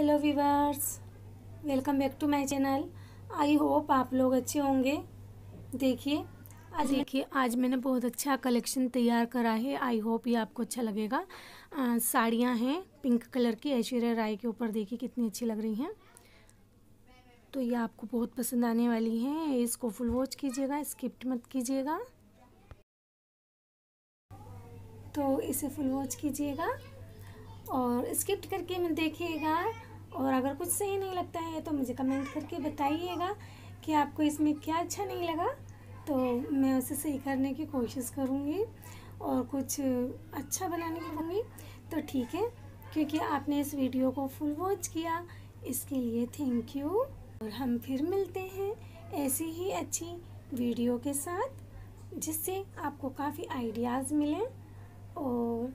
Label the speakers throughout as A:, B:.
A: Hello viewers welcome back to my channel I hope आप लोग अच्छे होंगे। देखिए, आज देखिए, आज मैंने बहुत अच्छा कलेक्शन तैयार करा है। आई होप ये आपको अच्छा लगेगा। साड़ियाँ हैं पिंक कलर की, ऐश्वर्या राय के ऊपर देखिए कितनी अच्छी लग रही हैं। तो ये आपको बहुत पसंद आने वाली हैं। इसको फुल वॉच कीजिएगा स्किप्ट मत कीजिएगा। तो इसे फुल वॉच कीजिएगा और स्किप्ट करके मैं देखिएगा और अगर कुछ सही नहीं लगता है तो मुझे कमेंट करके बताइएगा कि आपको इसमें क्या अच्छा नहीं लगा। तो मैं उसे सही करने की कोशिश करूँगी और कुछ अच्छा बनाने की करूँगी। तो ठीक है, क्योंकि आपने इस वीडियो को फुल वॉच किया, इसके लिए थैंक यू। और हम फिर मिलते हैं ऐसी ही अच्छी वीडियो के साथ, जिससे आपको काफ़ी आइडियाज़ मिलें और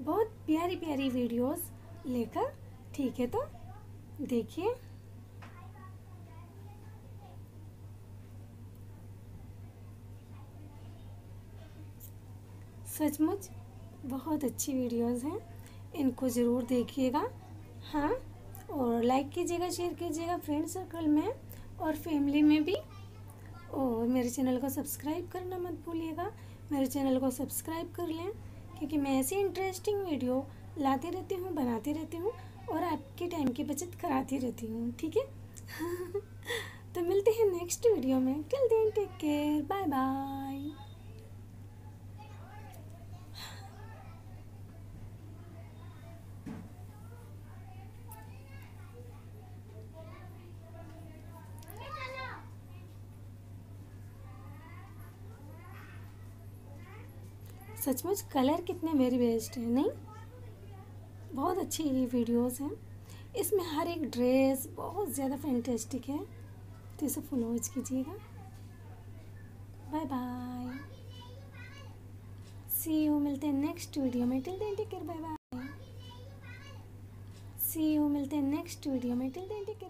A: बहुत प्यारी प्यारी वीडियोस लेकर ठीक है तो देखिए। सचमुच बहुत अच्छी वीडियोस हैं, इनको ज़रूर देखिएगा। हाँ और लाइक कीजिएगा शेयर कीजिएगा फ्रेंड सर्कल में और फैमिली में भी। और मेरे चैनल को सब्सक्राइब करना मत भूलिएगा। मेरे चैनल को सब्सक्राइब कर लें, क्योंकि मैं ऐसी इंटरेस्टिंग वीडियो लाती रहती हूँ, बनाती रहती हूँ और आपके टाइम की बचत कराती रहती हूँ, ठीक है? तो मिलते हैं नेक्स्ट वीडियो में। Till then take care bye bye सचमुच कलर कितने वेरी बेस्ट है, नहीं? बहुत अच्छी ये वीडियोस हैं। इसमें हर एक ड्रेस बहुत ज़्यादा फैंटेस्टिक है। तो इसे फुल वॉच कीजिएगा। बाय बाय सी यू मिलते हैं नेक्स्ट वीडियो में। Till then take bye bye see you मिलते हैं नेक्स्ट वीडियो में। Till then take